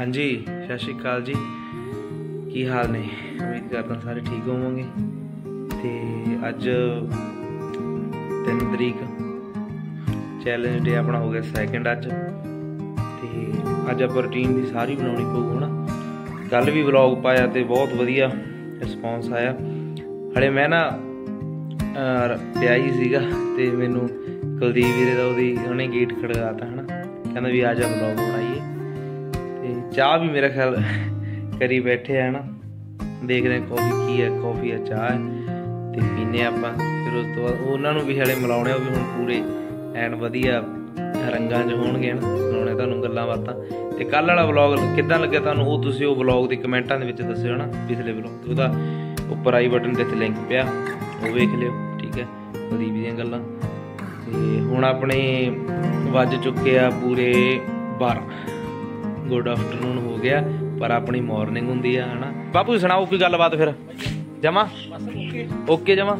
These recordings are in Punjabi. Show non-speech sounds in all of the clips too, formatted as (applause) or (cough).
ਹਾਂਜੀ ਸਤਿ ਸ਼੍ਰੀ ਅਕਾਲ ਜੀ। ਕੀ ਹਾਲ ਨੇ? ਉਮੀਦ ਕਰਦਾ ਸਾਰੇ ਠੀਕ ਹੋਵੋਗੇ। ਤੇ ਅੱਜ 3 ਤਰੀਕ ਚੈਲੰਜ ਡੇ ਆਪਣਾ ਹੋ ਗਿਆ ਸੈਕਿੰਡ ਅੱਜ। ਤੇ ਅੱਜ ਆਪਾਂ ਰੁਟੀਨ ਦੀ ਸਾਰੀ ਬਣਾਉਣੀ ਪਊ ਹਨਾ। ਕੱਲ ਵੀ ਵਲੌਗ ਪਾਇਆ ਤੇ ਬਹੁਤ ਵਧੀਆ ਰਿਸਪੌਂਸ ਆਇਆ। ਹਲੇ ਮੈਂ ਨਾ ਅਹ, ਵਿਆਹੀ ਸੀਗਾ ਤੇ ਮੈਨੂੰ ਕੁਲਦੀਪ ਵੀਰੇ ਦਾ ਉਹਦੀ ਉਹਨੇ ਗੇਟ ਖੜਕਾਤਾ ਹਨਾ। ਕਹਿੰਦਾ ਵੀ ਆ ਜਾ ਵਲੌਗ ਬਣਾਈਏ। ਚਾਹ ਵੀ ਮੇਰਾ ਖਿਆਲ ਕਰੀ ਬੈਠੇ ਆ ਨਾ ਦੇਖਦੇ ਹਾਂ ਕਾਫੀ ਕੀ ਹੈ ਕਾਫੀ ਹੈ ਚਾਹ ਹੈ ਤੇ ਪੀਨੇ ਆਪਾਂ, ਫਿਰ ਉਸ ਤੋਂ ਬਾਅਦ ਉਹਨਾਂ ਨੂੰ ਵੀ ਹਲੇ ਮਿਲਾਉਣੇ ਉਹ ਵੀ ਹੁਣ ਪੂਰੇ ਐਨ ਵਧੀਆ ਰੰਗਾਂ 'ਚ ਹੋਣਗੇ ਨਾ ਸੁਣਾਉਣੇ ਤੁਹਾਨੂੰ ਗੱਲਾਂ ਬਾਤਾਂ। ਤੇ ਕੱਲ ਵਾਲਾ ਵਲੌਗ ਕਿੱਦਾਂ ਲੱਗਿਆ ਤੁਹਾਨੂੰ, ਉਹ ਤੁਸੀਂ ਉਹ ਵਲੌਗ ਦੇ ਕਮੈਂਟਾਂ ਦੇ ਵਿੱਚ ਦੱਸਿਓ ਨਾ ਪਿਛਲੇ ਵਲੌਗ ਤੇ ਉਹਦਾ ਉੱਪਰ ਆਈ ਬਟਨ ਤੇ ਲਿੰਕ ਪਿਆ, ਉਹ ਵੇਖ ਲਿਓ, ਠੀਕ ਹੈ। ਗਰੀਬ ਦੀਆਂ ਗੱਲਾਂ। ਤੇ ਹੁਣ ਆਪਣੇ ਵੱਜ ਚੁੱਕੇ ਆ ਪੂਰੇ 12 ਗੁੱਡ ਆਫਟਰਨੂਨ ਹੋ ਗਿਆ ਪਰ ਆਪਣੀ ਮਾਰਨਿੰਗ ਹੁੰਦੀ ਆ ਹਨਾ। ਬਾਪੂ ਜੀ ਸੁਣਾਓ ਕੋਈ ਗੱਲਬਾਤ ਫਿਰ? ਜਮਾ? ਓਕੇ ਜਮਾ?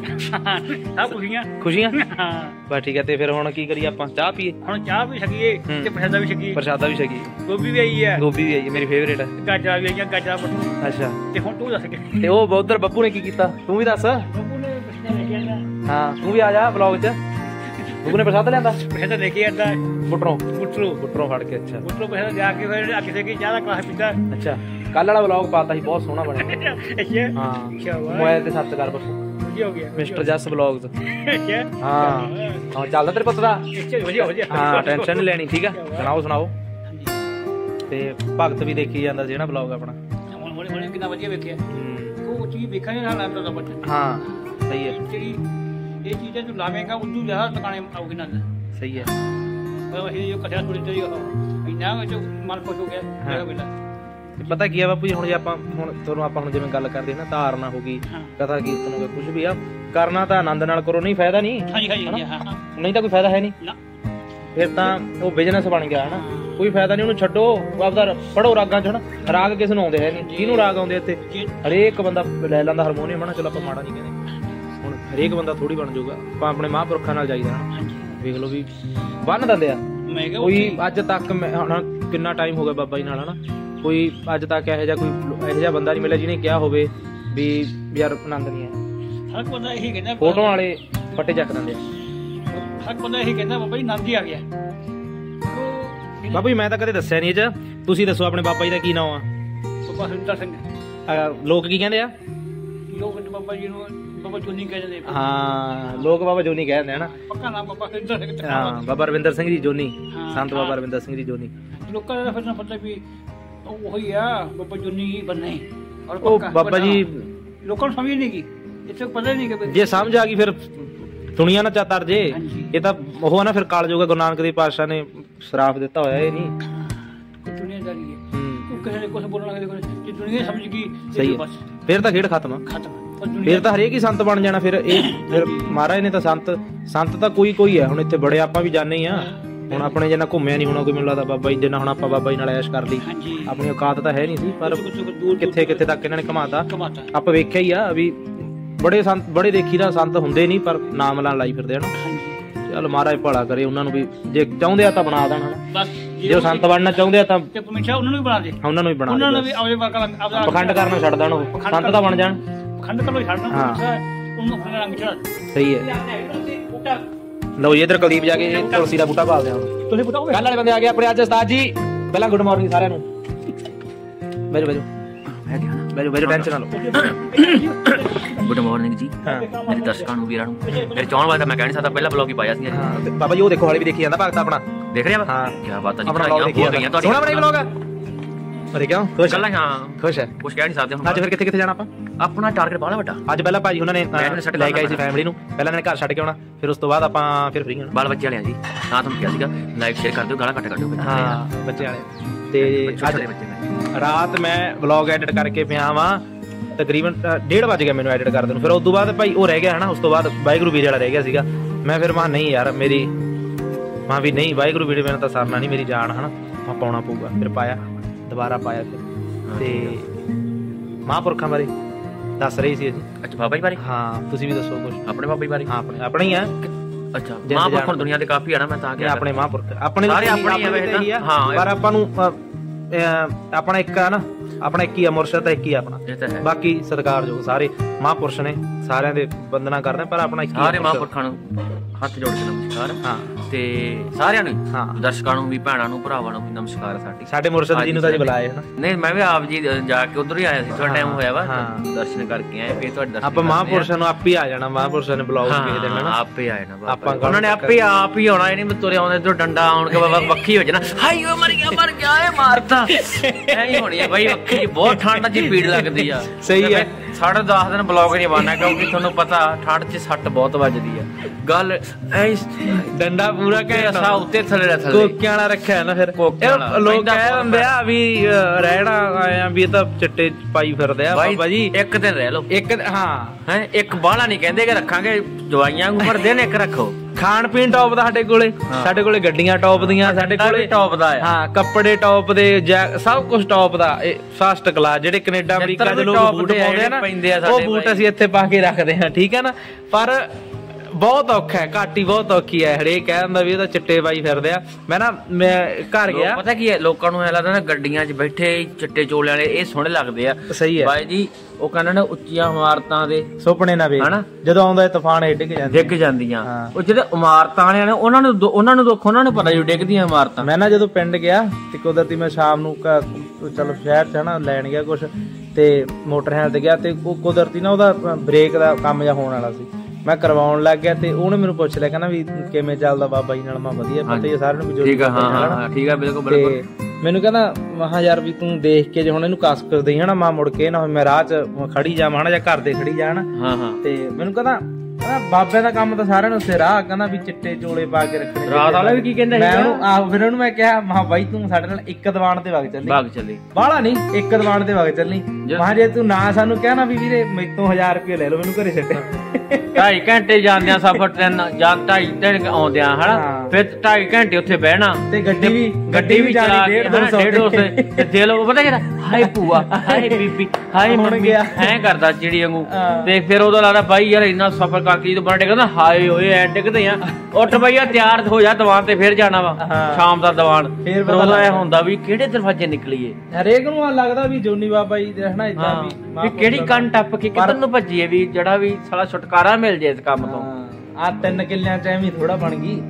ਸਭ ਖੁਸ਼ੀਆਂ। ਖੁਸ਼ੀਆਂ? ਹਾਂ। ਬਸ ਠੀਕ ਹੈ ਤੇ ਫਿਰ ਹੁਣ ਕੀ ਕਰੀਏ ਆਪਾਂ? ਚਾਹ ਪੀਏ? ਹੁਣ ਚਾਹ ਵੀ ਛਕੀਏ। ਤੇ ਪ੍ਰਸ਼ਾਦਾ ਵੀ ਛਕੀਏ। ਪ੍ਰਸ਼ਾਦਾ ਵੀ ਛਕੀਏ। ਗੋਭੀ ਵੀ ਆਈ ਹੈ ਗੋਭੀ ਵੀ ਆਈ ਹੈ, ਮੇਰੀ ਫੇਵਰੇਟ ਹੈ ਗਾਜਰਾਂ ਵੀ ਆਈਆਂ ਗਾਜਰਾਂ ਪੱਟੂ। ਅੱਛਾ। ਤੇ ਹੁਣ ਤੂੰ ਦੱਸ ਕੇ। ਤੇ ਉਹ ਉਧਰ ਬੱਬੂ ਨੇ ਕੀ ਕੀਤਾ? ਤੂੰ ਵੀ ਦੱਸ। ਬੱਬੂ ਨੇ ਪ੍ਰਸ਼ਾਦਾ ਲੈ ਕੇ ਆਂਦਾ। ਹਾਂ ਤੂੰ ਵੀ ਆ ਜਾ ਵਲੌਗ 'ਚ। ਬੱਬੂ ਨੇ ਪ੍ਰਸ਼ਾਦਾ ਲਿਆਂਦਾ? ਪ੍ਰਸ਼ਾਦਾ ਲੈ ਕੇ ਆਂਦਾ। ਬੁੱਟਰੋਂ ਗੁੱਟਰੂ ਬੁੱਟਰੋਂ ਫੜ ਕੇ ਅੱਛਾ। ਗੁੱਟਰੂ ਪ੍ਰਸ਼ਾਦਾ ਜਾ ਕੇ ਫਿਰ ਅੱਗੇ ਸੇ ਕੀ ਚਾਹ ਦਾ ਕਲਾਸ ਪੀਤਾ। ਅੱਛਾ। ਕੱਲ ਵਾਲਾ ਵਲੌਗ ਪਾਤਾ ਸੀ ਬਹੁਤ ਸੋਹਣਾ ਬਣਿਆ। ਅੱਛਾ ਹਾਂ। ਸ਼ਾਬਾਸ਼ ਮੋਬਾਈਲ ਤੇ ਸੱਤ ਕਰ ਬੱਬੂ ਵਧੀਆ ਹੋ ਗਿਆ ਮਿਸਟਰ ਜਸ ਵਲੌਗਸ ਹਾਂ। ਹਾਂ ਚੱਲਦਾ ਤੇਰੇ ਪੁੱਤ ਦਾ? ਵਧੀਆ ਵਧੀਆ। ਹਾਂ ਟੈਨਸ਼ਨ ਨਹੀਂ ਲੈਣੀ ਠੀਕ ਆ? ਸੁਣਾਓ ਸੁਣਾਓ। ਤੇ ਭਗਤ ਵੀ ਦੇਖੀ ਜਾਂਦਾ ਸੀ ਨਾ ਵਲੌਗ ਆਪਣਾ। ਹੁਣ ਹੁਣ ਕਿੰਨਾ ਵਧੀਆ ਵੇਖਿਆ। ਉਹ ਚੀਜ਼ ਵੇਖਣ ਨਾਲ ਲੱਗਦਾ ਤਾਂ ਬੱਚਾ ਹਾਂ ਸਹੀ ਹੈ। ਜਿਹੜੀ ਇਹ ਚੀਜ਼ਾਂ ਤੂੰ ਲਾਵੇਂਗਾ ਉਦੋਂ ਜ਼ਿਆਦਾ ਟਿਕਾਣੇ ਆਉਗੀ ਨਾ ਸਹੀ ਹੈ। ਉਹ ਇਹ ਜੋ ਕਥਾ ਸੁਣੀ ਤੇਰੀ ਉਹ ਇੰਨਾ ਵਿੱਚ ਮਨ ਖੁਸ਼ ਹੋ ਗਿਆ ਮੇਰਾ ਬੇਟਾ ਤੇ ਪਤਾ ਕੀ ਆ ਬਾਪੂ ਜੀ ਹੁਣ ਜੇ ਆਪਾਂ ਹੁਣ ਤੁਹਾਨੂੰ ਆਪਾਂ ਹੁਣ ਜਿਵੇਂ ਗੱਲ ਕਰਦੇ ਨਾ ਧਾਰਨਾ ਹੋ ਗਈ ਹਾਂ। ਕਥਾ ਕੀਰਤਨ ਹੋ ਗਿਆ ਕੁਝ ਵੀ ਆ ਕਰਨਾ ਤਾਂ ਆਨੰਦ ਨਾਲ ਕਰੋ ਨਹੀਂ ਫਾਇਦਾ ਨਹੀਂ। ਹਾਂਜੀ ਹਾਂਜੀ ਹਾਂ ਹਾਂ। ਨਹੀਂ ਤਾਂ ਕੋਈ ਫਾਇਦਾ ਹੈ ਨਹੀਂ। ਨਾ। ਫਿਰ ਤਾਂ ਉਹ ਬਿਜ਼ਨਸ ਬਣ ਗਿਆ ਹਨਾ? ਕੋਈ ਫਾਇਦਾ ਨਹੀਂ ਉਹਨੂੰ ਛੱਡੋ ਆਪਦਾ ਪੜੋ ਰਾਗਾਂ ਚ ਹਨਾ? ਰਾਗ ਕਿਸ ਨੂੰ ਆਉਂਦੇ ਹੈ ਨਹੀਂ। ਕਿਹਨੂੰ ਰਾਗ ਆਉਂਦੇ ਇੱਥੇ? ਹਰੇਕ ਬੰਦਾ ਲੈ ਲੈਂਦਾ ਹਾਰਮੋਨੀਅਮ ਹਨਾ? ਚਲੋ ਆਪਾਂ ਮਾੜਾ ਨਹੀਂ ਕਹਿੰਦੇ। ਹੁਣ ਹਰੇਕ ਬੰਦਾ ਥੋੜੀ ਬਣ ਜਾਊਗਾ। ਆਪਾਂ ਆਪਣੇ ਮਹਾਂਪੁਰਖਾਂ ਨਾਲ ਜਾਈਦਾ ਹਨਾ? ਵੇਖ ਲਓ ਵੀ ਬੰਨ ਦਿੰਦੇ ਆ। ਮੈਂ ਕਿਹਾ ਕੋਈ ਅੱਜ ਤੱਕ ਮੈਂ ਹੁਣ ਕਿੰਨਾ ਟਾਈਮ ਹੋ ਗਿਆ ਬਾਬਾ ਜੀ ਨਾਲ ਹਨਾ? ਕੋਈ ਅੱਜ ਤੱਕ ਇਹੋ ਜਿਹਾ ਕੋਈ ਇਹੋ ਜਿਹਾ ਬੰਦਾ ਨਹੀਂ ਮਿਲਿਆ ਜਿਹਨੇ ਕਿਹਾ ਹੋਵੇ ਵੀ ਯਾਰ ਆਨੰਦ ਨਹੀਂ ਆਇਆ। ਹਰ ਬੰਦਾ ਇਹੀ ਕਹਿੰਦਾ ਫੋਟੋ ਵਾਲੇ ਫੱਟੇ ਚੱਕ ਦਿੰਦੇ ਆ। ਹਰ ਬੰਦਾ ਇਹੀ ਕਹਿੰਦਾ ਬਾਬਾ ਜੀ ਨੰਦ ਹੀ ਆ ਗਿਆ। ਬਾਬਾ ਜੀ ਮੈਂ ਤਾਂ ਕਦੇ ਦੱਸਿਆ ਨਹੀਂ ਇਹ ਚ। ਤੁਸੀਂ ਦੱਸੋ ਆਪਣੇ ਬਾਬਾ ਜੀ ਦਾ ਕੀ ਨਾਮ ਆ? ਬਾਬਾ ਹਰਿੰਦਰ ਸਿੰਘ। ਲੋਕ ਕੀ ਕਹਿੰਦੇ ਆ? ਲੋਕ ਬਾਬਾ ਜੀ ਨੂੰ ਬਾਬਾ ਚੁੰਨੀ ਕਹਿੰਦੇ ਨੇ ਹਾਂ ਲੋਕ ਬਾਬਾ ਜੋਨੀ ਕਹਿੰਦੇ ਹਨਾ ਪੱਕਾ ਨਾਮ ਬਾਬਾ ਸਿੰਘ ਹਾਂ ਰਵਿੰਦਰ ਸਿੰਘ ਜੀ ਜੋਨੀ ਹਾਂ, ਸੰਤ ਹਾਂ। ਬਾਬਾ ਰਵਿੰਦਰ ਸਿੰਘ ਜੀ ਜੋਨੀ। ਲੋਕਾਂ ਦਾ ਫਿਰ ਨਾ ਪਤਾ ਵੀ ਉਹ ਉਹੀ ਆ ਬਾਬਾ ਚੁੰਨੀ ਹੀ ਬੰਨੇ। ਔਰ ਉਹ ਬਾਬਾ ਜੀ ਲੋਕਾਂ ਨੂੰ ਸਮਝ ਨਹੀਂ ਗਈ ਇੱਥੇ ਪਤਾ ਹੀ ਨਹੀਂ ਕਿ ਜੇ ਸਮਝ ਆ ਗਈ ਫਿਰ ਦੁਨੀਆ ਨਾ ਚਾਤਰ ਜੇ। ਇਹ ਤਾਂ ਉਹ ਨਾ ਫਿਰ ਕਾਲ ਜੋਗਾ ਗੁਰੂ ਨਾਨਕ ਦੇਵ ਪਾਤਸ਼ਾਹ ਨੇ ਸ਼ਰਾਫ ਦਿੱਤਾ ਹੋਇਆ ਇਹ ਨਹੀਂ। ਕੋਈ ਦੁਨੀਆਦਾਰੀ ਹੈ ਹੂੰ। ਕੋਈ ਕਿਸੇ ਨੇ ਕੁਝ ਬੋਲਣਾ ਕਿਸੇ ਜੇ ਦੁਨੀਆ ਸਮਝ ਗਈ ਸਹੀ ਹੈ। ਬਸ। ਫਿਰ ਤਾਂ ਖੇਡ ਖਤਮ ਖਤਮ। ਦੁਨੀਆ ਫਿਰ ਤਾਂ ਹਰੇਕ ਹੀ ਸੰਤ ਬਣ ਜਾਣਾ ਫਿਰ ਇਹ ਫਿਰ ਮਹਾਰਾਜ ਨੇ ਤਾਂ ਸੰਤ ਸੰਤ ਤਾਂ ਕੋਈ ਕੋਈ ਹੈ। ਹੁਣ ਇੱਥੇ ਬੜੇ ਆਪਾਂ ਵੀ ਜਾਣੇ ਆ ਹੁਣ ਆਪਣੇ ਜਿੰਨਾ ਘੁੰਮਿਆ ਨਹੀਂ ਹੋਣਾ ਕੋਈ ਮੈਨੂੰ ਲੱਗਦਾ ਬਾਬਾ ਜੀ ਜਿੰਨਾ ਹੁਣ ਆਪਾਂ ਬਾਬਾ ਜੀ ਨਾਲ ਐਸ਼ ਕਰ ਲਈ। ਆਪਣੀ ਔਕਾਤ ਤਾਂ ਹੈ ਨਹੀਂ ਸੀ ਪਰ ਕਿੱਥੇ ਕਿੱਥੇ ਤੱਕ ਇਹਨਾਂ ਨੇ ਕਮਾਤਾ ਆਪਾਂ ਵੇਖਿਆ ਹੀ ਆ ਵੀ ਬੜੇ ਸੰਤ ਬੜੇ ਦੇਖੀਦਾ ਸੰਤ ਹੁੰਦੇ ਨਹੀਂ ਪਰ ਨਾਮ ਲਾਂ ਲਾਈ ਫਿਰਦੇ ਹਨ ਚੱਲ ਮਹਾਰਾਜ ਭਲਾ ਕਰੇ ਉਹਨਾਂ ਨੂੰ ਵੀ ਜੇ ਚਾਹੁੰਦੇ ਆ ਤਾਂ ਬਣਾ ਦੇਣ ਬਸ ਜੇ ਉਹ ਸੰਤ ਬਣਨਾ ਚਾਹੁੰਦੇ ਆ ਤਾਂ ਤੇ ਪਰਮੇਸ਼ਰ ਉਹਨਾਂ ਨੂੰ ਵੀ ਬਣਾ ਦੇ। ਉਹਨਾਂ ਨੂੰ ਵੀ ਬਣਾ ਉਹਨਾਂ ਦੇ ਨੂੰ ਵੀ ਆਪਦੇ ਵਰਗਾ ਰੰਗ- ਆਪਦਾ ਪਖੰਡ ਕਰਨਾ ਛੱਡ ਦੇਣ ਉਹ ਸੰਤ ਤਾਂ ਬਣ ਜਾਣ। ਪਖੰਡ ਕਰੋ ਛੱਡਣਾ ਹਾਂ। ਉਹਨੂੰ ਆਪਣਾ ਰੰਗ ਚੜਾ ਸਹੀ ਹੈ ਲਓ ਜੀ ਇਧਰ ਕੁਲਦੀਪ ਜਾ ਕੇ ਇਹ ਤੁਲਸੀ ਦਾ ਬੂਟਾ ਭਾਲਦੇ ਹਾਂ ਤੁਸੀਂ ਬਤਾਓਗੇ ਕੱਲ ਵਾਲੇ ਬੰਦੇ ਆ ਗਏ ਆਪਣੇ ਅੱਜ ਉਸਤਾਦ ਜੀ ਪਹਿਲਾਂ ਗੁੱਡ ਮਾਰਨਿੰਗ ਸਾਰਿਆਂ ਨੂੰ ਬੈਜੋ ਬੈਜੋ ਬੈਜੋ ਬੈਜੋ ਟੈਨਸ਼ਨ ਨਾ ਲਓ ਗੁੱਡ ਮਾਰਨਿੰਗ ਜੀ ਹਾਂ ਮੇਰੇ ਦਰਸ਼ਕਾਂ ਨੂੰ ਵੀਰਾਂ ਨੂੰ ਮੇਰੇ ਚਾਹਣ ਵਾਲਾ ਤਾਂ ਮੈਂ ਕਹਿ ਨਹੀਂ ਸਕਦਾ ਪਹਿਲਾ ਬਲੌਗ ਹੀ ਪਾਇਆ ਸੀ ਅੱਜ ਹਾਂ ਤੇ ਬਾਬਾ ਜੀ ਉਹ ਦੇਖੋ ਹਾਲੇ ਵੀ ਦੇਖੀ ਜਾਂਦਾ ਭਗਤ ਆਪਣਾ ਦੇਖ ਰਿਹਾ ਵਾ ਹਾਂ ਕੀ ਬਾਤ ਹੈ ਜੀ ਆਪਣਾ ਪੜਾਈਆਂ vlog ਦੇਖੀ ਬਹੁਤ ਗਈਆਂ ਜਾਂਦਾ ਸੋਹਣਾ ਬਣਾਈ ਤੁਹਾਡੀਆਂ ਵਲੌਗ ਅਰੇ ਕਿਉਂ ਖੁਸ਼ ਚੱਲਾਂ ਹਾਂ। ਖੁਸ਼ ਹੈ ਕੁਝ ਕਹਿ ਨਹੀਂ ਸਕਦੇ ਅੱਜ ਹੁਣ ਫਿਰ ਕਿੱਥੇ ਕਿੱਥੇ ਜਾਣਾ ਆਪਾਂ? ਆਪਣਾ ਟਾਰਗੇਟ ਬਾਹਲਾ ਵੱਡਾ। ਅੱਜ ਪਹਿਲਾਂ ਭਾਜੀ ਉਹਨਾਂ ਨੇ ਲੈ ਕੇ ਆਈ ਸੀ ਫੈਮਿਲੀ ਨੂੰ। ਪਹਿਲਾਂ ਇਹਨਾਂ ਨੇ ਘਰ ਛੱਡ ਕੇ ਆਉਣਾ ਫਿਰ ਉਸ ਤੋਂ ਬਾਅਦ ਆਪਾਂ ਫਿਰ ਫ੍ਰੀ ਹੋਣਾ। ਬਾਲ ਬੱਚੇ ਵਾਲਿਆਂ ਜੀ ਤਾਂ ਤੁਹਾਨੂੰ ਕਿਹਾ ਸੀਗਾ ਲਾਈਕ ਸ਼ੇਅਰ ਕਰ ਦਿਓ ਗਾਲਾਂ ਕੱਟ ਕਰ ਦਿਓ ਹਾਂ ਬੱਚੇ ਵਾਲੇ। ਤੇ ਅੱਜ ਰਾਤ ਮੈਂ ਵਲੌਗ ਐਡਿਟ ਕਰਕੇ ਪਿਆ ਵਾਂ ਤਕਰੀਬਨ 1:30 ਵਜ ਗਿਆ ਮੈਨੂੰ ਐਡਿਟ ਕਰਦੇ ਨੂੰ। ਫਿਰ ਉਸ ਤੋਂ ਬਾਅਦ ਭਾਈ ਉਹ ਰਹਿ ਗਿਆ ਹਨਾ? ਉਸ ਤੋਂ ਬਾਅਦ ਵਾਹਿਗੁਰੂ ਵੀਰੇ ਵਾਲਾ ਰਹਿ ਗਿਆ ਸੀਗਾ। ਮੈਂ ਫਿਰ ਮਾਂ ਨਹੀਂ ਯਾਰ ਮੇਰੀ ਮਾਂ ਵੀ ਨਹੀਂ ਵਾਹਿਗੁਰੂ ਵੀਰੇ ਮੈਨੂੰ ਤਾਂ ਸਰਨਾ ਨਹੀਂ ਮੇਰੀ ਜਾਨ ਹਨਾ? ਮੈਂ ਪਾਉਣਾ ਪਊਗਾ। ਫਿਰ ਪਾਇਆ। ਦੁਬਾਰਾ ਪਾਇਆ ਫਿਰ। ਤੇ ਮਹਾਂਪੁਰਖਾਂ ਬਾਰੇ ਦੱਸ ਰਹੀ ਸੀ ਅਸੀਂ। ਅੱਛਾ ਬਾਬਾ ਜੀ ਬਾਰੇ? ਹਾਂ ਤੁਸੀਂ ਵੀ ਦੱਸੋ ਕੁਝ ਆਪਣੇ ਬਾਬਾ ਜੀ ਬਾਰੇ? ਹਾਂ ਆਪਣੇ ਆਪਣੇ ਹੀ ਆ। ਅੱਛਾ ਮਹਾਂਪੁਰਖ। ਦੁਨੀਆ ਦੇ ਕਾਫੀ ਆ ਨਾ ਮੈਂ ਤਾਂ ਕਿਹਾ ਆਪਣੇ ਮਹਾਂਪੁਰਖ ਆਪਣੇ ਸਾਰੇ ਆਪਣੇ ਹੀ ਆ। ਹਾਂ, ਪਰ ਆਪਾਂ ਨੂੰ ਆਪਣਾ ਇੱਕ ਆ ਨਾ ਆਪਣਾ ਇੱਕ ਹੀ ਆ ਮੁਰਸ਼ਦ ਤਾਂ ਇੱਕ ਹੀ ਆਪਣਾ। ਹੈ। ਬਾਕੀ ਸਤਿਕਾਰਯੋਗ ਸਾਰੇ ਮਹਾਂਪੁਰਸ਼ ਨੇ ਸਾਰਿਆਂ ਦੇ ਵੰਦਨਾ ਕਰਦੇ ਹਾਂ, ਪਰ ਆਪਣਾ ਇੱਕ ਹੀ ਸਾਰੇ। ਮਹਾਂਪੁਰਖਾਂ ਨੂੰ। ਹੱਥ ਜੋੜ ਕੇ ਨਮਸਕਾਰ। ਹਾਂ। ਤੇ ਸਾਰਿਆਂ ਨੂੰ ਹੀ, ਹਾਂ। ਦਰਸ਼ਕਾਂ ਨੂੰ ਵੀ ਭੈਣਾਂ ਨੂੰ ਭਰਾਵਾਂ ਨੂੰ ਵੀ ਨਮਸਕਾਰ ਆ ਸਾਡੀ। ਸਾਡੇ ਮੁਰਸ਼ਦ ਜੀ ਨੂੰ ਤਾਂ ਜੀ ਬੁਲਾਏ ਹਨਾ ਨਹੀਂ ਮੈਂ ਵੀ ਆਪ ਜੀ ਜਾ ਕੇ ਉਧਰ ਹੀ ਆਇਆ ਸੀ। ਥੋੜਾ ਟਾਈਮ ਹੋਇਆ ਵਾ। ਹਾਂ। ਦਰਸ਼ਨ ਕਰਕੇ ਆਏ ਫੇਰ ਤੁਹਾਡੇ ਦਰਸ਼ਨ ਆਪਾਂ ਆ। ਮਹਾਂਪੁਰਸ਼ਾਂ ਨੂੰ ਆਪੇ ਆ ਜਾਣਾ ਮਹਾਂਪੁਰਸ਼ਾਂ ਨੇ ਕਿਸੇ ਦਿਨ ਹਾਂ ਹਨਾ ਆਪੇ ਆਏ ਨਾ ਬਾਬਾ ਆਪਾਂ ਜੀ। ਉਹਨਾਂ ਨੇ ਆਪੇ ਆਪ ਹੀ ਆਉਣਾ ਇਹ ਨਹੀਂ ਤੁਰੇ ਆਉਂਦੇ ਤੋਂ ਡੰਡਾ ਆਉਣ ਕੇ ਬਾਬਾ ਵੱਖੀ ਹੋ ਜਾਣਾ। ਹਾਈ ਓ ਮਰ ਗਿਆ ਮਰ ਗਿਆ ਇਹ ਮਾਰਤਾ। (laughs) ਐ ਹੀ ਹੋਣੀ ਹੈ ਬਾਈ ਵੱਖੀ ਬਹੁਤ ਠੰਡ ਚ ਪੀੜ ਲੱਗਦੀ ਆ। ਸਹੀ ਹੈ। ਸਾਢੇ 10 ਦਿਨ ਬਲੌਗ ਨਹੀਂ ਬਣਨਾ ਕਿਉਂਕਿ ਤੁਹਾਨੂੰ ਪਤਾ ਠੰਡ ਚ ਸੱਟ ਬਹੁਤ ਵੱਜਦੀ ਆ। ਗੱਲ ਐ ਡੰਡਾ ਪੂਰਾ ਕਿ ਅਸਾ ਉੱਤੇ ਥੱਲੇ ਦਾ ਥੱਲੇ। ਕੋਕਿਆਂ ਵਾਲਾ ਰੱਖਿਆ ਹੈ ਨਾ ਫਿਰ। ਕੋਕਿਆਂ ਲੋਕ ਕਹਿ ਦਿੰਦੇ ਆ ਵੀ ਰਹਿਣਾ ਆਇਆ ਵੀ ਇਹ ਤਾਂ ਚਿੱਟੇ ਪਾਈ ਫਿਰਦੇ ਆ ਬਾਬਾ ਜੀ। ਇੱਕ ਦਿਨ ਰਹਿ ਲਓ। ਇੱਕ ਹਾਂ। ਹੈ ਇੱਕ ਬਾਹਲਾ ਨਹੀਂ ਕਹਿੰਦੇ ਕਿ ਰੱਖਾਂਗੇ ਦਵਾਈਆਂ ਨੂੰ ਪਰ ਦਿਨ ਇੱਕ ਰੱਖੋ। ਖਾਣ ਪੀਣ ਟੌਪ ਦਾ ਸਾਡੇ ਕੋਲੇ। ਸਾਡੇ ਕੋਲੇ ਗੱਡੀਆਂ ਟੌਪ ਦੀਆਂ ਸਾਡੇ ਕੋਲੇ ਟੌਪ ਦਾ ਆ ਹਾਂ ਕੱਪੜੇ ਟੌਪ ਦੇ ਸਭ ਕੁਝ ਟੌਪ ਦਾ ਇਹ ਫਸਟ ਕਲਾਸ ਜਿਹੜੇ ਕੈਨੇਡਾ ਅਮਰੀਕਾ ਦੇ ਲੋਕ ਬੂਟ ਪਾਉਂਦੇ ਆ ਨਾ ਉਹ ਬੂਟ। ਅਸੀਂ ਇੱਥੇ ਪਾ ਕੇ ਰੱਖਦੇ ਹਾਂ ਠੀਕ ਹੈ ਨਾ ਪਰ ਬਹੁਤ ਔਖਾ ਹੈ ਘਾਟੀ ਬਹੁਤ ਔਖੀ ਹੈ ਹਰੇਕ ਕਹਿ ਦਿੰਦਾ ਵੀ ਇਹ ਤਾਂ ਚਿੱਟੇ ਬਾਈ ਫਿਰਦੇ ਆ। ਮੈਂ ਨਾ ਮੈਂ ਘਰ ਗਿਆ। ਪਤਾ ਕੀ ਹੈ ਲੋਕਾਂ ਨੂੰ ਐ ਲੱਗਦਾ ਨਾ ਗੱਡੀਆਂ 'ਚ ਬੈਠੇ ਚਿੱਟੇ ਚੋਲੇ ਵਾਲੇ ਇਹ ਸੋਹਣੇ ਲੱਗਦੇ ਆ। ਸਹੀ ਹੈ। ਬਾਈ ਜੀ ਉਹ ਕਹਿੰਦੇ ਨੇ ਉੱਚੀਆਂ ਇਮਾਰਤਾਂ ਦੇ ਸੁਪਨੇ ਨਾ ਵੇਖ। ਹਨਾ? ਜਦੋਂ ਆਉਂਦਾ ਇਹ ਤੂਫਾਨ ਇਹ ਡਿੱਗ ਜਾਂਦੇ। ਡਿੱਗ ਜਾਂਦੀਆਂ। ਉਹ ਜਿਹੜੇ ਇਮਾਰਤਾਂ ਵਾਲਿਆਂ ਨੇ ਉਹਨਾਂ ਨੂੰ ਉਹਨਾਂ ਨੂੰ ਦੁੱਖ ਉਹਨਾਂ ਨੂੰ ਪਤਾ ਜੋ ਡਿੱਗਦੀਆਂ ਇਮਾਰਤਾਂ। ਮੈਂ ਨਾ ਜਦੋਂ ਪਿੰਡ ਗਿਆ ਤੇ ਕੁਦਰਤੀ ਮੈਂ ਸ਼ਾਮ ਨੂੰ ਚਲੋ ਸ਼ਹਿਰ ਚ ਹਨਾ ਲੈਣ ਗਿਆ ਕੁਝ ਤੇ ਮੋਟਰਸਾਈਕਲ ਤੇ ਗਿਆ ਤੇ ਉਹ ਕੁਦਰਤੀ ਨਾ ਉਹਦਾ ਬ੍ਰੇਕ ਦਾ ਕੰਮ ਜਿਹਾ ਹੋਣ ਵਾਲਾ ਸੀ। ਮੈਂ ਕਰਵਾਉਣ ਲੱਗ ਗਿਆ ਤੇ ਉਹਨੇ ਮੈਨੂੰ ਪੁੱਛ ਲਿਆ ਕਹਿੰਦਾ ਵੀ ਕਿਵੇਂ ਚੱਲਦਾ ਬਾਬਾ ਜੀ ਨਾਲ ਮੈਂ ਵਧੀਆ ਪਤਾ ਹੀ ਸਾਰਿਆਂ ਨੂੰ ਵੀ ਜੋ ਠੀਕ ਆ ਹਾਂ ਹਾਂ ਠੀਕ ਆ ਬਿਲਕੁਲ ਬਿਲਕੁਲ। ਮੈਨੂੰ ਕਹਿੰਦਾ ਮਹਾ ਯਾਰ ਵੀ ਤੂੰ ਦੇਖ ਕੇ ਜੇ ਹੁਣ ਇਹਨੂੰ ਕਸ ਕਰ ਦੇਈ ਹਨਾ ਮਾਂ ਮੁੜ ਕੇ ਨਾ ਹੋਵੇ ਮੈਂ ਰਾਹ 'ਚ ਖੜੀ ਜਾਵਾਂ ਹਨਾ ਜਾਂ ਘਰ ਦੇ ਖੜੀ ਜਾਣ। ਹਾਂ ਹਾਂ। ਤੇ ਮੈਨੂੰ ਕਹਿੰਦਾ ਕਹਿੰਦਾ ਬਾਬੇ ਦਾ ਕੰਮ ਤਾਂ ਸਾਰਿਆਂ ਨੂੰ ਸਿਰਾ ਕਹਿੰਦਾ ਵੀ ਚਿੱਟੇ ਚੋਲੇ ਪਾ ਕੇ ਰੱਖਣੇ ਰਾਤ ਵਾਲਾ ਵੀ ਕੀ ਕਹਿੰਦਾ ਮੈਂ? ਉਹਨੂੰ ਆਹ ਫਿਰ ਉਹਨੂੰ ਮੈਂ ਕਿਹਾ ਮਹਾ ਬਾਈ ਤੂੰ ਸਾਡੇ ਨਾਲ ਇੱਕ ਦੀਵਾਨ ਤੇ ਵਗ ਚੱਲੀ। ਭਾਗ ਚੱਲੀ। ਬਾਹਲਾ ਨਹੀਂ ਇੱਕ ਦੀਵਾਨ ਤੇ ਵਗ ਚੱਲੀ। ਮਹਾ ਜੇ ਤੂੰ ਨਾ ਸਾਨੂੰ ਕਿਹਾ ਨਾ ਵੀ ਵੀਰੇ ਮੈਥੋਂ 1000 ਰੁਪਏ ਲੈ ਲਓ ਮੈਨੂੰ ਘਰੇ ਛੱਡ। ਢਾਈ ਘੰਟੇ ਜਾਂਦਿਆਂ ਸਫਰ ਤਿੰਨ ਜਾਂ ਢਾਈ ਤਿੰਨ ਆਉਂਦਿਆਂ ਹਨਾ ਹਾਂ। ਫਿਰ ਢਾਈ ਘੰਟੇ ਉੱਥੇ ਬਹਿਣਾ ਤੇ ਗੱਡੀ ਵੀ ਗੱਡੀ ਵੀ ਚਲਾ ਕੇ ਡੇਢ ਦੋ ਸੌ ਡੇਢ ਦੋ ਸੌ ਤੇ ਦੇ ਲੋ ਪਤਾ ਕਿਹਦਾ ਹਾਏ ਭੂਆ ਹਾਏ ਬੀਬੀ ਹਾਏ ਹੁਣ ਮੰਮੀ ਗਿਆ। ਐ ਕਰਦਾ ਚਿੜੀ ਵਾਂਗੂ ਹਾਂ। ਤੇ ਫਿਰ ਉਦੋਂ ਲੱਗਦਾ ਬਾਈ ਯਾਰ ਇੰਨਾ ਸਫਰ ਕਰਕੇ ਜਦੋਂ ਬਣਾ ਡਿੱਗਦਾ ਹਾਏ ਓਏ ਐ ਡਿੱਗਦੇ ਆ ਉੱਠ ਬਈਆ ਤਿਆਰ ਹੋ ਜਾ ਦੀਵਾਨ ਤੇ ਫਿਰ ਜਾਣਾ ਵਾ ਹਾਂ। ਸ਼ਾਮ ਦਾ ਦੀਵਾਨ ਫਿਰ ਪਤਾ ਐ ਲੱਗਦਾ। ਹੁੰਦਾ ਵੀ ਕਿਹੜੇ ਦਰਵਾਜ਼ੇ ਨਿਕਲੀਏ ਹਰੇਕ ਨੂੰ ਆ ਲੱਗਦਾ ਵੀ ਜੋਨੀ ਬਾਬਾ ਜੀ ਦੇ ਹਨਾ ਇਦਾਂ ਹਾਂ ਵੀ ਵੀ ਕਿਹੜੀ ਕੰਨ ਟੱਪ ਕੇ ਕਿੱਧਰ ਨੂੰ ਭੱਜੀਏ ਵੀ ਜਿਹੜਾ ਵੀ ਸਾਲਾ ਛੁਟਕਾਰਾ ਮਿਲ ਜੇ ਇਸ ਕੰਮ ਤੋਂ। ਆ ਤਿੰਨ ਕਿੱਲਿਆਂ ਚ ਐਵੇਂ ਥੋੜਾ ਬਣ ਗਈ।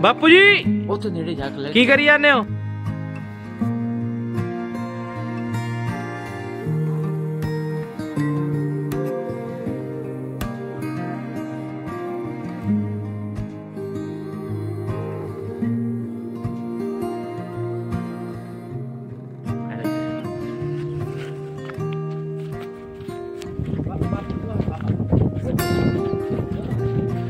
ਬਾਪੂ ਜੀ ਉੱਥੇ ਨੇੜੇ ਜਾ ਕੇ ਲੈ ਕੀ ਕਰੀ ਜਾਂਦੇ ਹੋ?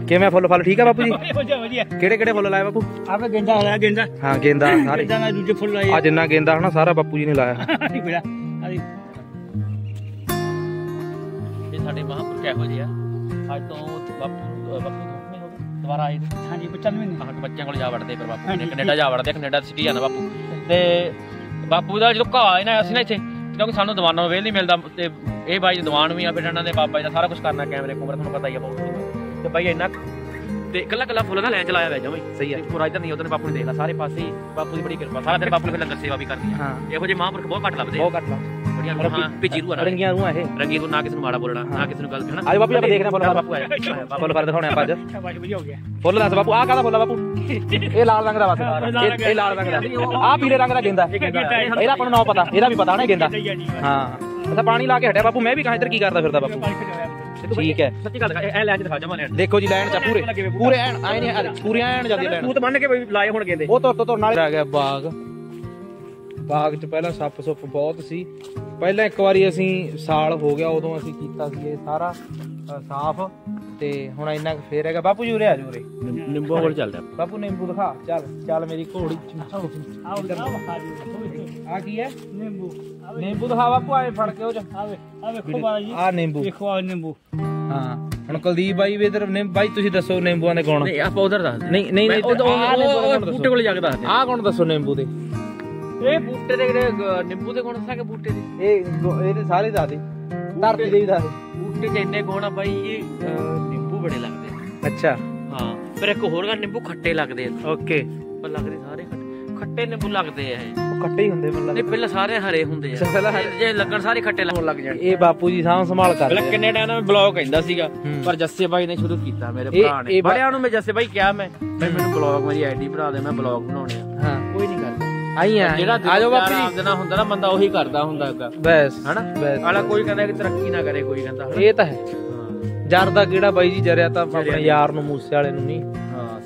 ਕਿਵੇਂ ਫੁੱਲ ਫਲ? ਠੀਕ ਆ ਬਾਪੂ ਜੀ? ਵਧੀਆ ਵਧੀਆ ਕਿਹੜੇ ਕਿਹੜੇ ਫੁੱਲ ਲਾਏ ਬਾਪੂ? ਆਪੇ ਗੇਂਦਾ ਹੋਇਆ ਗੇਂਦਾ। ਹਾਂ ਗੇਂਦਾ। (coughs) ਸਾਰੇ ਗੇਂਦਾ ਨਾਲ ਦੂਜੇ ਫੁੱਲ ਲਾਏ। ਆ ਜਿੰਨਾ ਗੇਂਦਾ ਹਨਾ ਸਾਰਾ ਬਾਪੂ ਜੀ ਨੇ ਲਾਇਆ। ਨਹੀਂ ਬੇੜਾ ਆਦੀ ਇਹ ਸਾਡੇ ਮਹਾਂਪੁਰਖ ਇਹੋ ਜਿਹੇ ਆ? ਅੱਜ ਤੋਂ ਬਾਪੂ ਬਾਪੂ ਤੋਂ ਨਹੀਂ ਹੋ ਗਏ। ਦੁਬਾਰਾ ਆਏ ਨੇ ਹਾਂਜੀ 95 ਨੇ ਆਹ ਬੱਚਿਆਂ ਕੋਲ ਜਾ ਵੜਦੇ ਪਰ ਬਾਪੂ। ਨੇ ਕੈਨੇਡਾ ਜਾ ਵੜਦੇ ਕੈਨੇਡਾ ਸਿਟੀ ਜਾਣਾ ਬਾਪੂ। ਤੇ ਬਾਪੂ ਦਾ ਜਦੋਂ ਘਾ ਆਏ ਨਾ ਅਸੀਂ ਨਾ ਇੱਥੇ ਕਿਉਂਕਿ ਸਾਨੂੰ ਦੀਵਾਨਾਂ ਨੂੰ ਵੇਲ ਨਹੀਂ ਮਿਲਦਾ ਤੇ ਇਹ ਬਾਈ ਦੀਵਾਨ ਵੀ ਆ ਫਿਰ ਇਹਨਾਂ ਦੇ ਬਾਬਾ ਜੀ ਦਾ ਸਾਰਾ ਕੁਝ ਕਰਨਾ ਕੈਮਰੇ ਕੋਮਰੇ ਤੁਹਾਨੂੰ ਪਤਾ ਹੀ ਆ ਬਹੁਤ ਤੇ ਬਾਈ ਇੰਨਾ ਤੇ ਇਕੱਲਾ ਇਕੱਲਾ ਫੁੱਲ ਨਾ ਲੈ ਚਲਾਇਆ ਵੇ ਜਮਈ ਸਹੀ ਹੈ ਪੂਰਾ ਇਧਰ ਨਹੀਂ ਉਧਰ ਬਾਪੂ ਨੇ ਦੇਖ ਲਾ ਸਾਰੇ ਪਾਸੇ ਬਾਪੂ ਦੀ ਬੜੀ ਕਿਰਪਾ ਸਾਰਾ ਦਿਨ ਬਾਪੂ ਨੇ ਫਿਰ ਲੰਗਰ ਸੇਵਾ ਵੀ ਕਰਨੀ ਆ। ਹਾਂ। ਇਹੋ ਜਿਹੇ ਮਹਾਂਪੁਰਖ ਬਹੁਤ ਘੱਟ ਲੱਭਦੇ ਬਹੁਤ ਘੱਟ ਲਾ ਬੜੀਆਂ ਹਾਂ ਭਿੱਜੀ ਰੂਹਾਂ ਨਾਲ। ਰੰਗੀਆਂ ਰੂਹਾਂ ਇਹ। ਰੰਗੀ ਤੋਂ ਨਾ ਕਿਸੇ ਨੂੰ ਮਾੜਾ ਬੋਲਣਾ ਨਾ ਕਿਸੇ ਨੂੰ ਗਲਤ ਹਨਾ ਆਜੋ ਬਾਪੂ ਆਪਾਂ ਦੇਖਦੇ ਹਾਂ ਫੁੱਲ ਬਾਪੂ ਆਇਆ ਫੁੱਲ ਫਲ ਦਿਖਾਉਣੇ ਆਪਾਂ ਅੱਜ। ਸ਼ਾਬਾਸ਼ ਵਧੀਆ ਹੋ ਗਿਆ। ਫੁੱਲ ਦੱਸ ਬਾਪੂ ਆਹ ਕਾਹਦਾ ਫੁੱਲ ਆ ਬਾਪੂ? ਇਹ ਲਾਲ ਰੰਗ ਦਾ ਬਸ। ਇਹ ਲਾਲ ਰੰਗ ਦਾ। ਆਹ ਪੀਲੇ ਰੰਗ ਦਾ ਗੇਂਦਾ। ਇਹਦਾ ਆਪਾਂ ਨੂੰ ਨਾ ਪਤਾ। ਇਹਦਾ ਵੀ ਪਤਾ ਨਾ ਗੇਂਦਾ। ਹਾਂ ਅੱਛਾ ਪਾਣੀ ਲਾ ਕੇ ਹਟਿਆ ਬਾਪੂ ਮੈਂ ਵੀ ਕਹਾਂ ਇੱਧਰ ਕੀ ਕਰਦਾ ਫਿਰਦਾ ਬਾਪੂ। ਠੀਕ ਹੈ ਸੱਚੀ ਗੱਲ ਦਿਖਾ ਐ ਲੈ ਕੇ ਦਿਖਾ ਜਮਾ ਲੈਣ ਦੇਖੋ ਜੀ ਲੈਣ ਚ ਪੂਰੇ ਪੂਰੇ ਐਨ ਆਏ ਨਹੀਂ ਪੂਰੇ ਐਨ ਜਾਂਦੀ ਲੈਣ ਤੂੰ ਤਾਂ ਮੰਨ ਕੇ ਬਈ ਲਾਏ ਹੁਣ ਗੇਂਦੇ ਉਹ ਤੁਰ ਤੁਰ ਨਾਲ ਆ ਗਿਆ ਬਾਗ ਬਾਗ ਚ ਪਹਿਲਾਂ ਸੱਪ ਸੁੱਪ ਬਹੁਤ ਸੀ ਪਹਿਲਾਂ ਇੱਕ ਵਾਰੀ ਅਸੀਂ ਸਾਲ ਹੋ ਗਿਆ ਉਦੋਂ ਅਸੀਂ ਕੀਤਾ ਸੀ ਇਹ ਸਾਰਾ ਸਾਫ਼ ਤੇ ਹੁਣ ਇੰਨਾ ਕੁ ਫੇਰ ਹੈਗਾ ਬਾਪੂ ਜੀ ਉਰੇ ਆ ਜੂ ਉਰੇ ਨਿੰਬੂ ਕੋਲ ਚੱਲਦਾ ਬਾਪੂ ਨਿੰਬੂ ਦਿਖਾ ਚੱਲ ਚੱਲ ਮੇਰੀ ਘੋੜੀ ਆ ਕੀ ਹੈ? ਨਿੰਬੂ। ਨਿੰਬੂ ਦਿਖਾ ਬਾਪੂ ਆਏ ਫੜ ਕੇ ਉਹ ਚ। ਆਵੇ ਆ ਵੇਖੋ ਬਾਬਾ ਜੀ। ਆ ਨਿੰਬੂ। ਵੇਖੋ ਆ ਨਿੰਬੂ। ਹਾਂ ਹੁਣ ਕੁਲਦੀਪ ਬਾਈ ਵੀ ਇਧਰ ਬਾਈ ਤੁਸੀਂ ਦੱਸੋ ਨਿੰਬੂਆਂ ਦੇ ਗੁਣ। ਨਹੀਂ ਆਪਾਂ ਉਧਰ ਦੱਸ ਨਹੀਂ ਨਹੀਂ ਨਹੀਂ ਉਹ ਬੂਟੇ ਕੋਲ ਜਾ ਕੇ ਦੱਸ ਆਹ ਗੁਣ ਦੱਸੋ ਨਿੰਬੂ ਦੇ? ਇਹ ਬੂਟੇ ਦੇ ਜਿਹੜੇ ਨਿੰਬੂ ਦੇ ਗੁਣ ਦੱਸਾਂ ਕਿ ਬੂਟੇ ਦੇ। ਇਹ ਇਹਦੇ ਸਾਰੇ ਦੱਸ ਦੇ। ਧਰਤੀ ਦੇ ਵੀ ਦੱਸ ਬੂਟੇ 'ਚ ਇੰਨੇ ਗੁਣ ਆ ਬਾਈ ਇਹ ਨਿੰਬੂ ਬੜੇ ਲੱਗਦੇ ਅੱਛਾ। ਹਾਂ ਫਿਰ ਇੱਕ ਹੋਰ ਗੱਲ ਨਿੰਬੂ ਖੱਟੇ ਲੱਗਦੇ ਆ। ਓਕੇ। ਪਰ ਲੱਗਦੇ ਸਾਰੇ ਖੱਟੇ। ਖੱਟੇ ਨਿੰਬੂ ਲੱਗਦੇ ਆ ਇਹ। ਖੱਟੇ ਹੀ ਹੁੰਦੇ ਮੈਨੂੰ ਨਹੀਂ ਪਹਿਲਾਂ ਸਾਰੇ ਹਰੇ ਹੁੰਦੇ ਆ। ਪਹਿਲਾਂ ਹਰੇ। ਜੇ ਲੱਗਣ ਸਾਰੇ ਖੱਟੇ ਲੱਗਣ ਲੱਗ ਜਾਣ। ਇਹ ਬਾਪੂ ਜੀ ਸਾਂਭ ਸੰਭਾਲ ਕਰਦੇ ਪਹਿਲਾਂ ਕਿੰਨੇ ਟਾਈਮ ਮੈਂ ਬਲੌਗ ਕਹਿੰਦਾ ਸੀਗਾ ਹੂੰ। ਪਰ ਜੱਸੇ ਬਾਈ ਨੇ ਸ਼ੁਰੂ ਕੀਤਾ ਮੇਰੇ ਇਹ- ਭਰਾ ਨੇ। ਇਹ ਬਾ- ਬੜਿਆਂ ਨੂੰ ਮੈਂ ਜੱਸੇ ਬਾਈ ਕਿਹਾ ਮੈਂ ਬਈ ਮੈਨੂੰ ਬਲੌਗ ਮੇਰੀ ਆਈਡੀ ਬਣਾ ਦੇ ਮੈਂ ਬਲੌਗ ਬਣਾਉਣੇ ਆ। ਹਾਂ ਕੋਈ ਨਹੀਂ ਕਰਦਾ ਆਈ ਆ। ਜਿਹੜਾ ਆ ਜਾਓ ਬਾਪੂ ਜੀ। ਦੇ ਨਾਲ ਹੁੰਦਾ ਨਾ ਬੰਦਾ ਉਹੀ ਕਰਦਾ ਹੁੰਦਾ ਹੈਗਾ। ਬਸ ਹਨਾ? ਬਸ। ਆਲਾ ਕੋਈ ਕਹਿੰਦਾ ਕਿ ਤਰੱਕੀ ਨਾ ਕਰੇ ਕੋਈ ਕਹਿੰਦਾ ਹਨਾ? ਇਹ ਤਾਂ ਹੈ। ਹਾਂ। ਜਰ ਦਾ ਕਿਹੜਾ ਬਾਈ ਜੀ ਜਰਿਆ ਤਾਂ ਆਪਣੇ। ਯਾਰ ਨੂੰ ਮੂਸੇ ਵਾਲੇ ਨੂੰ ਨਹੀਂ।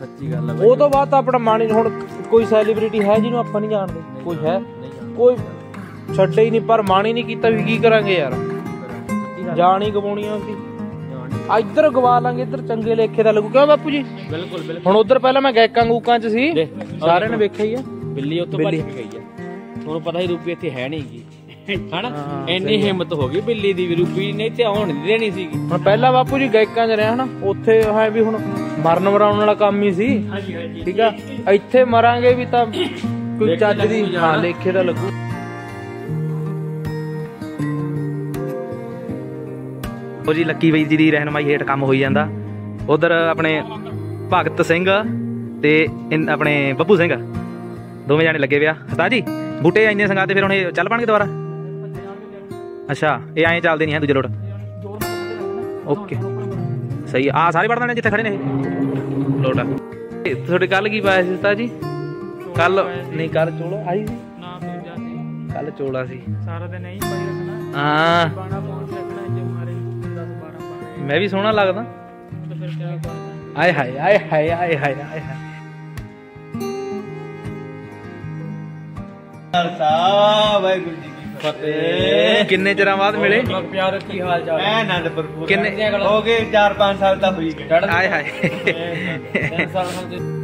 ਸੱਚੀ ਗੱਲ ਹੈ ਉਹ ਤੋਂ ਬਾਅਦ ਤਾਂ ਆਪਣਾ ਮਾਣੀ ਹੁਣ ਕੋਈ ਸੈਲੀਬ੍ਰਿਟੀ ਹੈ ਜਿਹਨੂੰ ਆਪਾਂ ਨਹੀਂ ਜਾਣਦੇ? ਕੋਈ ਹੈ? ਨਹੀਂ। ਕੋਈ ਛੱਡੇ ਹੀ ਨਹੀਂ ਪਰ ਮਾਣੀ ਨਹੀਂ ਕੀਤਾ ਵੀ ਕੀ ਕਰਾਂਗੇ ਯਾਰ। ਜਾਣ ਹੀ ਗਵਾਉਣੀ ਆ ਸੀ ਇੱਧਰ ਗਵਾ ਲਾਂਗੇ ਇੱਧਰ ਚੰਗੇ ਲੇਖੇ ਦਾ ਲੱਗੂ। ਕਿਉਂ ਬਾਪੂ ਜੀ? ਬਿਲਕੁਲ ਬਿਲਕੁਲ। ਹੁਣ ਉਧਰ ਪਹਿਲਾਂ ਮੈਂ ਗੈਕਾਂ ਗੂਕਾਂ ਚ ਸੀ। ਸਾਰਿਆਂ ਨੇ ਵੇਖਿਆ ਹੀ ਆ। ਬਿੱਲੀ ਉੱਤੋਂ ਭੱਜ ਕੇ ਗਈ ਆ। ਤੁਹਾਨੂੰ ਪਤਾ ਹੀ ਰੂਪੀ ਇੱਥੇ ਹੈ ਨਹੀਂਗੀ ਹਨਾ? ਹਾਂ, ਇੰਨੀ ਹਿੰਮਤ ਹੋ ਗਈ ਬਿੱਲੀ ਦੀ ਵੀ ਰੂਪੀ ਨੇ ਇੱਥੇ ਆਉਣ ਨਹੀਂ ਦੇਣੀ ਸੀਗੀ। ਹੁਣ ਪਹਿਲਾਂ ਬਾਪੂ ਜੀ ਗਾਇਕਾਂ 'ਚ ਰਿਹਾ ਹਨਾ? ਉੱਥੇ ਹੈ ਵੀ ਹੁਣ ਮਰਨ ਮਰਾਉਣ ਵਾਲਾ ਕੰਮ ਹੀ ਸੀ। ਹਾਂਜੀ ਹਾਂਜੀ। ਠੀਕ ਆ? ਇੱਥੇ ਮਰਾਂਗੇ ਵੀ ਤਾਂ ਕੋਈ ਚੱਜ ਦੀ ਹਾਂ। ਲੇਖੇ ਦਾ ਲੱਗੂ। ਉਹ ਜੀ ਲੱਕੀ ਵੀਰ ਜੀ ਦੀ ਰਹਿਨਮਾਈ ਹੇਠ ਕੰਮ ਹੋਈ ਜਾਂਦਾ। ਉਧਰ ਆਪਣੇ ਭਗਤ ਸਿੰਘ ਤੇ ਆਪਣੇ ਬੱਬੂ ਸਿੰਘ। ਦੋਵੇਂ ਜਾਣੇ ਲੱਗੇ ਵਿਆ ਉਸਤਾਦ ਜੀ ਬੂਟੇ ਇੰਨੇ ਸੰਗਾਤੇ ਫਿਰ ਹੁਣ ਇਹ ਚੱਲ ਪਣਗੇ ਦੁਬਾਰਾ? ਅੱਛਾ ਇਹ ਐਂ ਚੱਲਦੇ ਨਹੀਂ ਹੈ ਦੂਜੇ ਲੋਟ। ਓਕੇ। ਸਹੀ ਆ ਸਾਰੇ ਪੜਦਾਂ ਨੇ ਜਿੱਥੇ ਖੜੇ ਨੇ ਇਹ। ਲੋਟ ਇਹ ਤੁਹਾਡੇ ਕੱਲ ਕੀ ਪਾਇਆ ਸੀ ਉਸਤਾਦ ਜੀ? ਕੱਲ ਨਹੀਂ ਕੱਲ ਚੋਲਾ ਆਈ ਸੀ? ਨਾ ਦੂਜਾ ਸੀ ਕੱਲ ਚੋਲਾ ਸੀ। ਸਾਰਾ ਦਿਨ ਨਹੀਂ ਪਾਈ ਰੱਖਣਾ। ਹਾਂ। ਬਾਣਾ ਪਾਉਣ ਰੱਖਣਾ ਜੇ ਮਾਰੇ 10 12 ਪਾਣੇ ਮੈਂ ਵੀ ਸੋਹਣਾ ਲੱਗਦਾ। ਤੇ ਫਿਰ ਆਏ ਹਾਏ ਆਏ ਹਾਏ ਆਏ ਹਾਏ ਆਏ ਹਾਏ। ਵਾਹਿਗੁਰੂ ਜੀ ਕੀ ਫਤਿਹ। ਕਿੰਨੇ ਚਿਰਾਂ ਬਾਅਦ ਮਿਲੇ? ਪਿਆਰ ਕੀ ਹਾਲ ਚਾਲ? ਮੈਂ ਆਨੰਦਪੁਰ ਕਿੰਨੇ ਹੋ ਗਏ 4-5 ਸਾਲ ਤਾਂ ਹੋਈ ਗਏ। ਆਏ ਹਾਏ। ਤਿੰਨ ਸਾਲ ਹੋ ਗਏ।